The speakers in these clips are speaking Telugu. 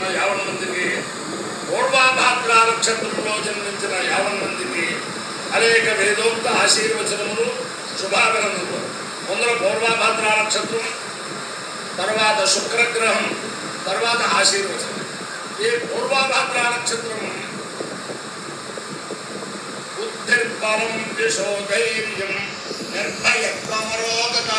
జరుపుకుంటున్న యావన్ మందికి పూర్వాభాద్ర నక్షత్రంలో జన్మించిన యావన్ మందికి అనేక వేదోక్త ఆశీర్వచనములు శుభాభినందనలు ముందర పూర్వాభాద్ర నక్షత్రం తర్వాత శుక్రగ్రహం తర్వాత ఆశీర్వచనం. ఈ పూర్వాభాద్ర నక్షత్రం బుద్ధిర్బలం యశోధైర్యం నిర్భయత్వమరోగత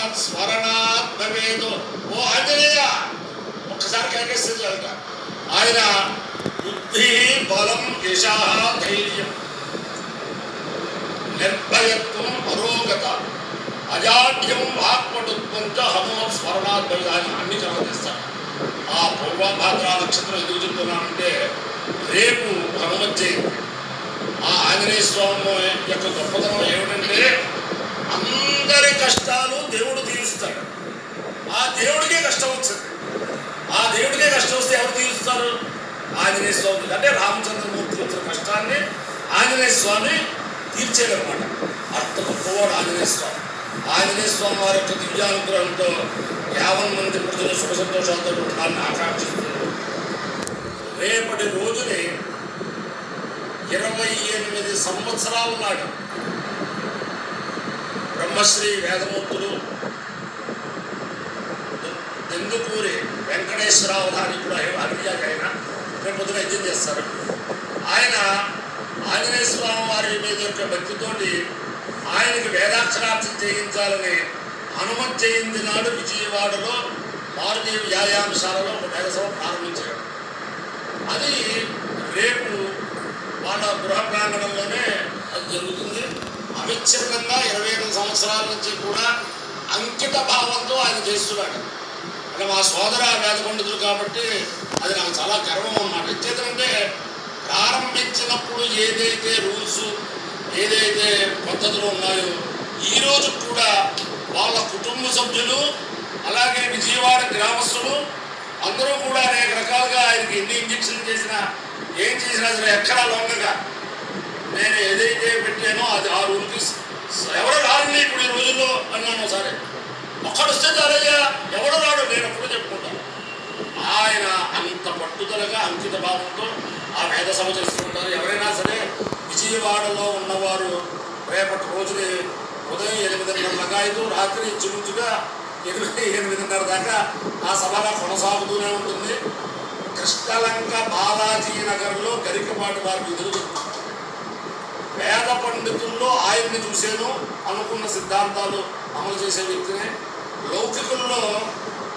హనుమత్ స్మరణాత్ భవేదు ఓ ఆంజనేయ ఒక్కసారి కనిపిస్తుంది కనుక ఆయన బుద్ధి బలం యశ ధైర్యం. నిర్భయత్వం పరోగత. అజాడ్యం ఆత్మటుత్వం చ హనుమత్ స్మరణాత్ అన్ని కలగజేస్తాడు ఆ పూర్వభాద్ర నక్షత్రం ఎందుకు చెప్తున్నానంటే రేపు హనుమత్ జయంతి ఆ ఆంజనేయ స్వామి యొక్క గొప్పతనం ఏమిటంటే అందరి కష్టాలు దేవుడు తీరుస్తాడు. ఆ దేవుడికే కష్టం వచ్చింది. ఆ దేవుడికే కష్టం వస్తే ఎవరు తీరుస్తారు? ఆంజనేయ స్వామి. అంటే రామచంద్రమూర్తి వచ్చిన కష్టాన్ని ఆంజనేయ స్వామి తీర్చేదన్నమాట అంత గొప్పవాడు ఆంజనేయ స్వామి. ఆంజనేయ స్వామి వారి యొక్క దివ్యానుగ్రహంతో యావన్ మంది ప్రజలు సుఖ సంతోషాలతో ఉండాలని ఆకాంక్షిస్తున్నారు రేపటి రోజునే ఇరవై ఎనిమిది సంవత్సరాల నాడు బ్రహ్మశ్రీ వేదమూర్తులు దెందుకూరి వెంకటేశ్వరావధానికుడు అభిజాకి ఆయన రేపు పొద్దున యజ్ఞం చేస్తారు. ఆయన ఆంజనేయ స్వామి వారి మీద యొక్క భక్తితోటి ఆయనకి వేదాక్షరార్థం చేయించాలని హనుమత్ జయంతి నాడు విజయవాడలో మారుతి వ్యాయామశాలలో ఒక వేదసభ ప్రారంభించాడు అది రేపు వాళ్ళ గృహ ప్రాంగణంలోనే అది జరుగుతుంది. అవిచ్ఛిన్నంగా ఇరవై ఐదు సంవత్సరాల నుంచి కూడా అంకిత భావంతో ఆయన చేస్తున్నాడు. అంటే మా సోదర వేద పండితులు కాబట్టి అది నాకు చాలా గర్వం అన్నమాట. ఇచ్చేదంటే ప్రారంభించినప్పుడు ఏదైతే రూల్స్ ఏదైతే పద్ధతులు ఉన్నాయో ఈ రోజు కూడా వాళ్ళ కుటుంబ సభ్యులు అలాగే విజయవాడ గ్రామస్తులు అందరూ కూడా అనేక రకాలుగా ఆయనకి ఎన్ని ఇంజక్షన్లు చేసినా ఏం చేసినా సరే ఎక్కడా లొంగగా నేను ఏదైతే పెట్టానో అది ఆ రూల్కి స- ఎవరు రారండి ఇప్పుడు ఈ రోజుల్లో అన్నాను సరే ఒక్కడు వస్తే చాలయ్యా ఎవడు రాడు నేను ఎప్పుడు చెప్పుకుంటాను. ఆయన అంత పట్టుదలగా అంకిత భావంతో ఆ వేద సభ చేస్తుంటారు ఎవరైనా సరే విజయవాడలో ఉన్నవారు రేపటి రోజుని ఉదయం ఎనిమిదిన్నర లగాయతు రాత్రి ఇంచుమించుగా ఎనిమిది ఎనిమిదిన్నర దాకా ఆ సభగా కొనసాగుతూనే ఉంటుంది. కృష్ణలంక బాలాజీ నగర్లో గరికపాటి వారి ఎదురు వేద పండితుల్లో ఆయన్ని చూశాను అనుకున్న సిద్ధాంతాలు అమలు చేసే వ్యక్తిని లౌకికుల్లో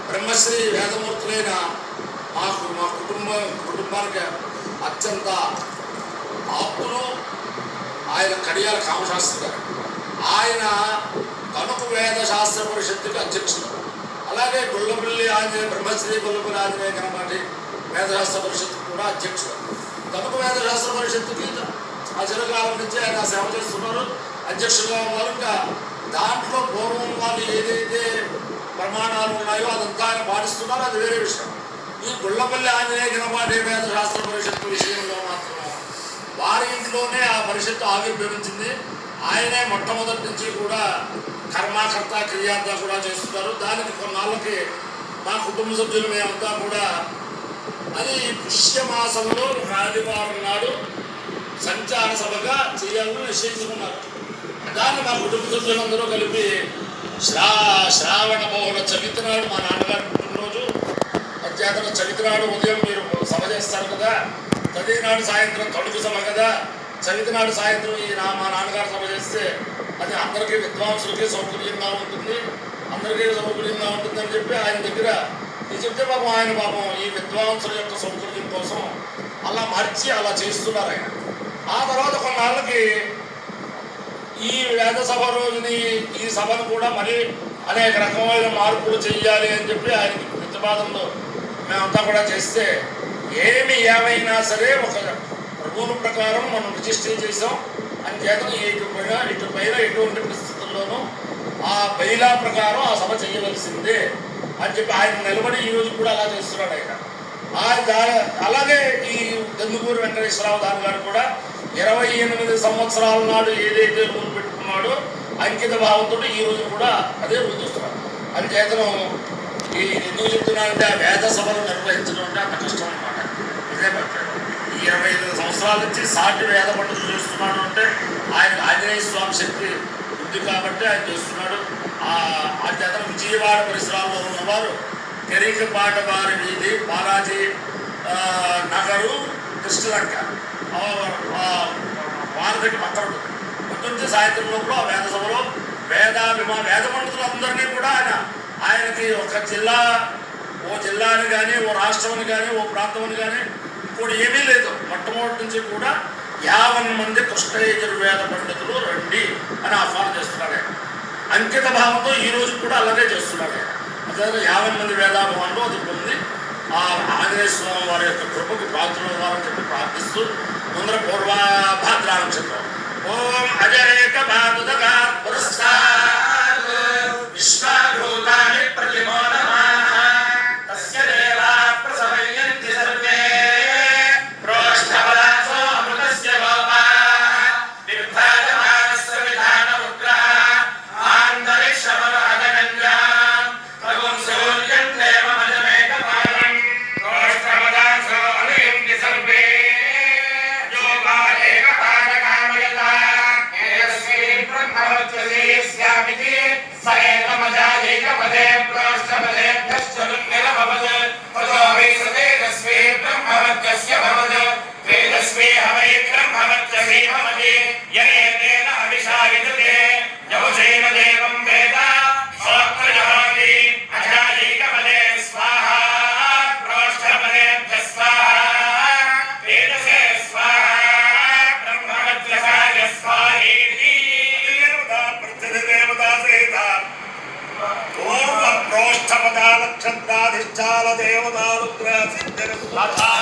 బ్రహ్మశ్రీ వేదమూర్తులైన మాకు మా కుటుంబ కుటుంబానికి అత్యంత ఆప్తులు. ఆయన కడియాల కామశాస్త్రి గారు. ఆయన తణుకు వేద శాస్త్ర పరిషత్తుకి అధ్యక్షుడు అలాగే గొల్లపల్లి ఆంజనేయ బ్రహ్మశ్రీ గొల్లపల్లి ఆంజనేయ కనపాటి వేదశాస్త్ర పరిషత్తు కూడా అధ్యక్షుడు. తణుకు వేదశాస్త్ర పరిషత్తుకి ఆ చిరకాలం నుంచి ఆయన సేవ చేస్తున్నారు. అధ్యక్షులుగా ఉన్నారు. ఇంకా దాంట్లో పూర్వం వాళ్ళు ఏదైతే ప్రమాణాలు ఉన్నాయో అదంతా ఆయన పాటిస్తున్నారో అది వేరే విషయం. ఈ గుళ్ళపల్లి ఆంజనేయ కనపాటి వేదశాస్త్ర పరిషత్తు విషయంలో మాత్రం వారి ఇంట్లోనే ఆ పరిషత్తు ఆవిర్భవించింది. ఆయనే మొట్టమొదటి నుంచి కూడా కర్మకర్త క్రియార్థ కూడా చేస్తున్నారు. దానికి కొన్నాళ్ళకి మా కుటుంబ సభ్యులు మేమంతా కూడా అది పుష్యమాసంలో ఆదివారం నాడు సంచార సభగా చేయాలని నిశ్చయించుకున్నారు. దాన్ని మా కుటుంబ సభ్యులందరూ కలిపి శ్రా శ్రావణ బహుళ చవితి నాడు మా నాన్నగారి పుట్టినరోజు. అధ్యాతన చవితి నాడు ఉదయం మీరు సభ చేస్తారు కదా. చదివి నాడు సాయంత్రం తొడుగు సభ కదా. చవితి నాడు సాయంత్రం ఈ నా మా నాన్నగారు సభ చేస్తే అది అందరికీ విద్వాంసులకి సౌకర్యంగా ఉంటుంది. అందరికీ సౌకర్యంగా ఉంటుందని చెప్పి ఆయన దగ్గర ఇది చెప్తే పాపం ఆయన పాపం ఈ విద్వాంసుల యొక్క సౌకర్యం కోసం అలా మార్చి అలా చేస్తున్నారు ఆయన. ఆ తర్వాత కొన్నాళ్ళకి పేద సభ రోజుని ఈ సభను కూడా మరి అనేక రకమైన మార్పులు చెయ్యాలి అని చెప్పి ఆయనకి ప్రతిపాదనలో మేమంతా కూడా చేస్తే ఏమి ఏమైనా సరే ఒక రూల్ ప్రకారం మనం రిజిస్టర్ చేసాం అని చేత ఇటు పైన ఇటు పైన ఎటువంటి పరిస్థితుల్లోనూ ఆ బైలా ప్రకారం ఆ సభ చేయవలసిందే అని చెప్పి ఆయన నిలబడి ఈ రోజు కూడా అలా చేస్తున్నాడు ఆయన. అలాగే ఈ గందుకూరు వెంకటేశ్వరరావు దాని గారు కూడా ఇరవై ఎనిమిది సంవత్సరాల నాడు ఏదైతే రూల్ పెట్టుకున్నాడో అంకిత భావంతో ఈ రోజు కూడా అదే రూల్ చేస్తున్నాడు. అది ఈ ఎందుకు చెప్తున్నానంటే ఆ వేద సభలు నిర్వహించడం అంటే అంత కష్టం అనమాట ఇదే ఈ ఇరవై ఎనిమిది సంవత్సరాల నుంచి సాటి వేద పండితులు చేస్తున్నాడు అంటే ఆయన ఆంజనేయ స్వామి శక్తి ఉంది కాబట్టి ఆయన చేస్తున్నాడు. ఆ చేతను విజయవాడ పరిసరాల్లో ఉన్నవారు కెరీకపాట వారి వీధి బాలాజీ నగరు కృష్ణలంక. వారధికి పక్కన పొద్దుంచి సాయంత్రం లోపల ఆ వేద సభలో వేదాభిమా వేద పండితులు అందరినీ కూడా ఆయన ఆయనకి ఒక జిల్లా ఓ జిల్లాని కానీ ఓ రాష్ట్రాన్ని కానీ ఓ ప్రాంతం కానీ ఇంకోటి ఏమీ లేదు. మొట్టమొదటి నుంచి కూడా యావన్ మంది కృష్ణ యజుర్వేద పండితులు రండి అని ఆహ్వానం చేస్తున్నాడు అంకిత భావంతో ఈరోజు కూడా అలాగే చేస్తున్నాడు ఆయన అదే మంది వేదాభిమానులు అది పొంది ఆ ఆంజనేయ స్వామి వారి యొక్క కృపకు పాత్రలు అవ్వాలని చెప్పి ప్రార్థిస్తూ ముందర పూర్వాభాద్ర నక్షత్రం ఓం అజరేక బాధుదగా పురస్కార్ విశ్వభూతాని ప్రతిమో ఓం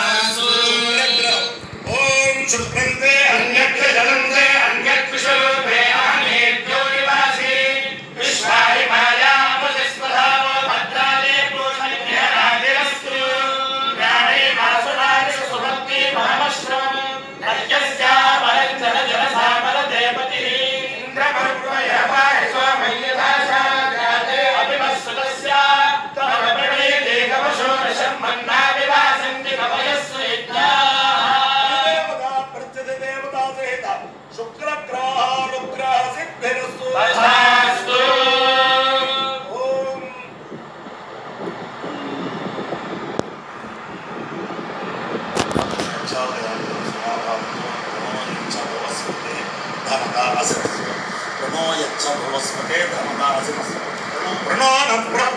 Run up, run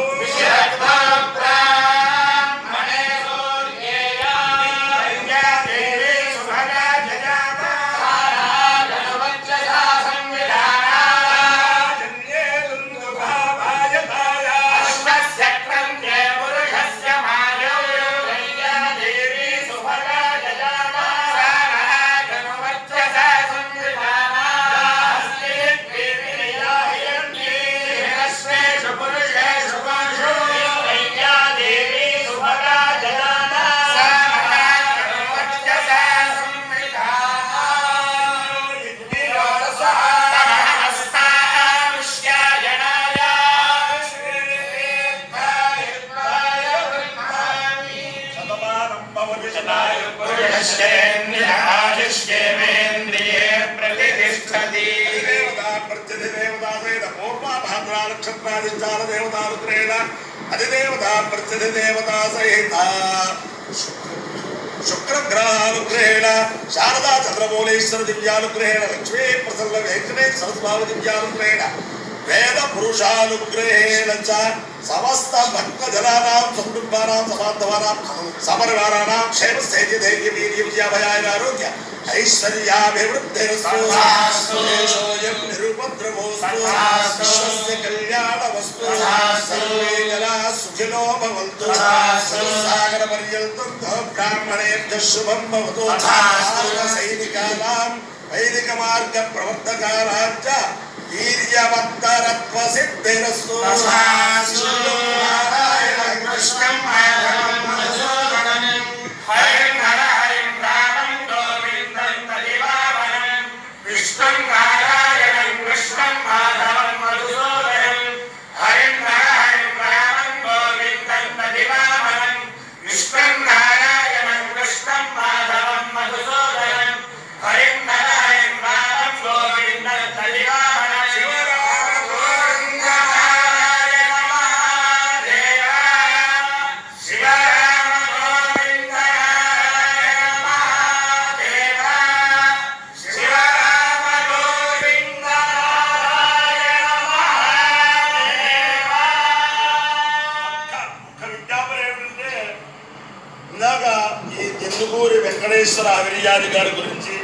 power. आदिश्येन्द्रिये प्रतिष्ठति देवता प्रत्यधिदेवतासेन पूर्वाभाद्रानक्षत्रादिचारदेवतारुद्रेण अधिदेवता शुक्रग्रहानुग्रहेण शारदा चन्द्रमौलेश्वर दिव्यानुग्रहेण लक्ष्मी प्रसन्न वेङ्कटेश सरस्वामी दिव्यानुग्रहेण वेद पुरुषानुग्रहेण च समस्त भक्त जनानां सकुटुम्बानां समाधवानां समर्गाणानां क्षेम स्थैर्य धैर्य वीर्य विजयाभयाय आरोग्य ऐश्वर्याभिवृद्धिर्सर्वास्तेषोऽयं निरुपद्रवोऽस्तु कल्याणवस्तु सर्वे जनाः सुखिनो भवन्तु। सागरपर्यन्तं ब्राह्मणेभ्यः शुभं भवतु। सैनिकानां वैदिकमार्गप्रवर्तकानां च वीर्यवत्तरत्व सिद्धिरस्तु नारायण कृष्णं। గారి గురించి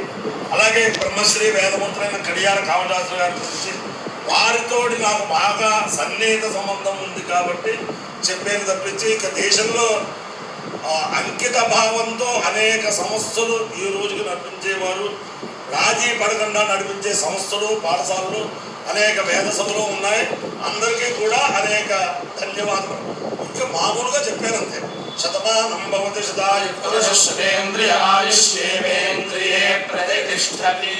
అలాగే బ్రహ్మశ్రీ వేదమంతులైన కడియాల కామదాసు గారి గురించి వారితోటి నాకు బాగా సన్నిహిత సంబంధం ఉంది కాబట్టి చెప్పేది తప్పించి ఇక దేశంలో అంకిత భావంతో అనేక సంస్థలు ఈ రోజుకి నడిపించేవారు. రాజీ పడకుండా నడిపించే సంస్థలు పాఠశాలలు అనేక వేద సభలు ఉన్నాయి. అందరికీ కూడా అనేక ధన్యవాదాలు ఇంకా మామూలుగా చెప్పానంతే शतमानं भवति शतायुः पुरुषश्वरेन्द्रियायुष्येवेन्द्रिये प्रतिष्ठति।